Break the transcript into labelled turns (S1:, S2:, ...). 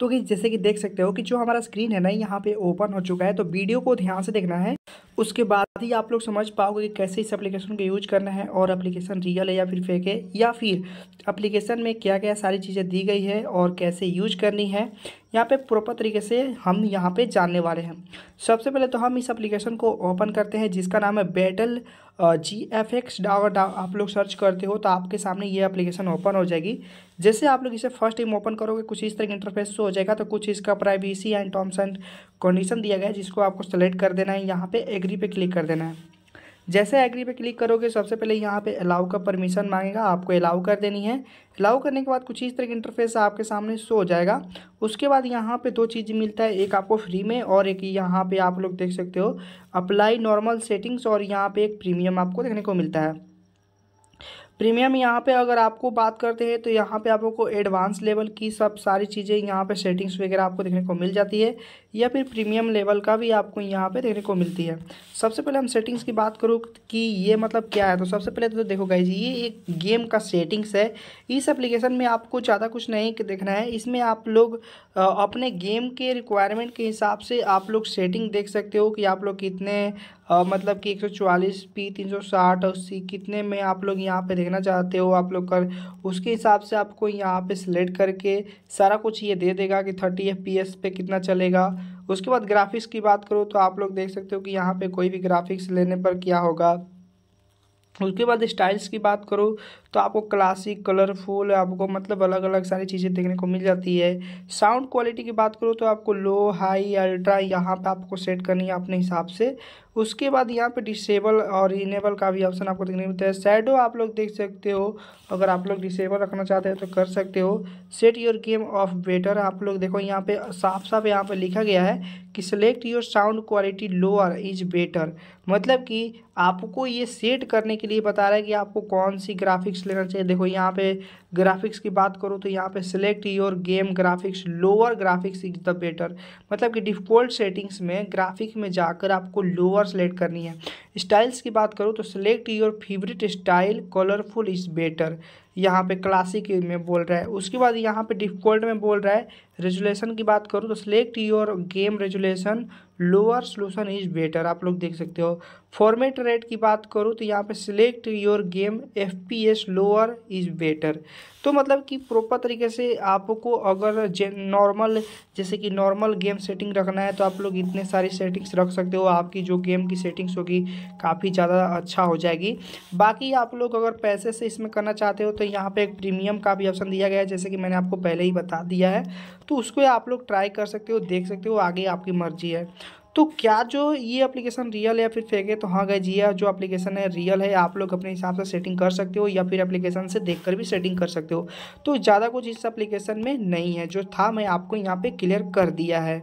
S1: तो कि जैसे कि देख सकते हो कि जो हमारा स्क्रीन है ना, यहाँ पे ओपन हो चुका है तो वीडियो को ध्यान से देखना है। उसके बाद ही आप लोग समझ पाओगे कि कैसे इस एप्लीकेशन को यूज़ करना है और एप्लीकेशन रियल है या फिर फेक है, या फिर एप्लीकेशन में क्या क्या सारी चीज़ें दी गई है और कैसे यूज़ करनी है। यहाँ पे प्रॉपर तरीके से हम यहाँ पे जानने वाले हैं। सबसे पहले तो हम इस एप्लीकेशन को ओपन करते हैं, जिसका नाम है बैटल जी एफ़ एक्स अगर आप लोग सर्च करते हो तो आपके सामने ये एप्लीकेशन ओपन हो जाएगी। जैसे आप लोग इसे फ़र्स्ट टाइम ओपन करोगे, कुछ इस तरह का इंटरफेस हो जाएगा तो कुछ इसका privacy and terms and condition दिया गया है, जिसको आपको सेलेक्ट कर देना है। यहाँ पे एग्री पे क्लिक कर देना है। जैसे एग्री पे क्लिक करोगे, सबसे पहले यहाँ पे अलाउ का परमिशन मांगेगा, आपको अलाउ कर देनी है। अलाउ करने के बाद कुछ इस तरह का इंटरफेस आपके सामने शो हो जाएगा। उसके बाद यहाँ पे दो चीज़ मिलता है, एक आपको फ्री में और एक यहाँ पे आप लोग देख सकते हो। अप्लाई नॉर्मल सेटिंग्स और यहाँ पे एक प्रीमियम आपको देखने को मिलता है। प्रीमियम यहाँ पे अगर आपको बात करते हैं तो यहाँ पे आपको एडवांस लेवल की सब सारी चीज़ें यहाँ पे सेटिंग्स वगैरह आपको देखने को मिल जाती है, या फिर प्रीमियम लेवल का भी आपको यहाँ पे देखने को मिलती है। सबसे पहले हम सेटिंग्स की बात करूँ कि ये मतलब क्या है तो सबसे पहले तो देखो गाइज़ ये एक गेम का सेटिंग्स है। इस एप्लीकेशन में आपको ज़्यादा कुछ नहीं देखना है। इसमें आप लोग अपने गेम के रिक्वायरमेंट के हिसाब से आप लोग सेटिंग देख सकते हो कि आप लोग कितने मतलब कि एक सौ चवालीस पी तीन सौ साठ अस्सी कितने में आप लोग यहाँ पे देखना चाहते हो आप लोग कर, उसके हिसाब से आपको यहाँ पे सिलेक्ट करके सारा कुछ ये दे देगा कि थर्टी एफ़ पी कितना चलेगा। उसके बाद ग्राफिक्स की बात करो तो आप लोग देख सकते हो कि यहाँ पे कोई भी ग्राफिक्स लेने पर क्या होगा। उसके बाद स्टाइल्स की बात करो तो आपको क्लासिक कलरफुल आपको मतलब अलग अलग सारी चीज़ें देखने को मिल जाती है। साउंड क्वालिटी की बात करो तो आपको लो हाई अल्ट्रा यहाँ पे आपको सेट करनी है अपने हिसाब से। उसके बाद यहाँ पे डिसेबल और इनेबल का भी ऑप्शन आपको देखने को मिलता है। सैडो आप लोग देख सकते हो। अगर आप लोग डिसेबल रखना चाहते हैं तो कर सकते हो। Set your game of better आप लोग देखो यहाँ पे साफ़ साफ़ यहाँ पे लिखा गया है कि select your sound quality lower is better मतलब कि आपको ये सेट करने के लिए बता रहा है कि आपको कौन सी ग्राफिक्स लेना चाहिए। देखो यहाँ पे ग्राफिक्स की बात करूँ तो यहाँ पे select your game graphics lower graphics is the better मतलब कि डिफ़ॉल्ट सेटिंग्स में ग्राफिक में जाकर आपको लोअर सेलेक्ट करनी है। स्टाइल्स की बात करूँ तो select your favourite style colourful is better यहाँ पे क्लासिक में बोल रहा है। उसके बाद यहाँ पे डिफ़ॉल्ट में बोल रहा है रेजुलेशन की बात करूँ तो select your game resolution lower solution is better आप लोग देख सकते हो। फॉर्मेट रेट की बात करूँ तो यहाँ पे select your game F P S lower is better तो मतलब कि प्रॉपर तरीके से आपको अगर नॉर्मल जैसे कि नॉर्मल गेम सेटिंग रखना है तो आप लोग इतने सारी सेटिंग्स रख सकते हो। आपकी जो गेम की सेटिंग्स होगी, काफ़ी ज़्यादा अच्छा हो जाएगी। बाकी आप लोग अगर पैसे से इसमें करना चाहते हो तो यहाँ पे एक प्रीमियम का भी ऑप्शन दिया गया है, जैसे कि मैंने आपको पहले ही बता दिया है। तो उसको आप लोग ट्राई कर सकते हो, देख सकते हो, आगे आपकी मर्ज़ी है। तो क्या जो ये एप्लीकेशन रियल है या फिर फेक है? तो हाँ गए जी जो एप्लीकेशन है, रियल है, आप लोग अपने हिसाब से सेटिंग कर सकते हो या फिर एप्लीकेशन से देखकर भी सेटिंग कर सकते हो। तो ज़्यादा कुछ इस एप्लीकेशन में नहीं है, जो था, मैं आपको यहाँ पे क्लियर कर दिया है।